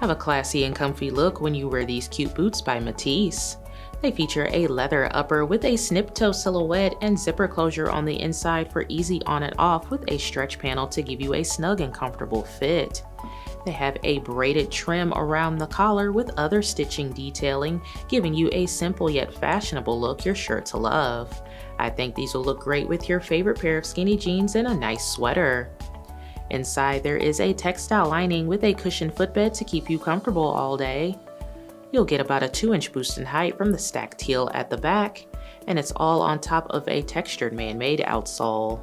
Have a classy and comfy look when you wear these cute boots by Matisse. They feature a leather upper with a snip toe silhouette and zipper closure on the inside for easy on and off with a stretch panel to give you a snug and comfortable fit. They have a braided trim around the collar with other stitching detailing, giving you a simple yet fashionable look you're sure to love. I think these will look great with your favorite pair of skinny jeans and a nice sweater. Inside there is a textile lining with a cushioned footbed to keep you comfortable all day. You'll get about a 2 inch boost in height from the stacked heel at the back, and it's all on top of a textured man-made outsole.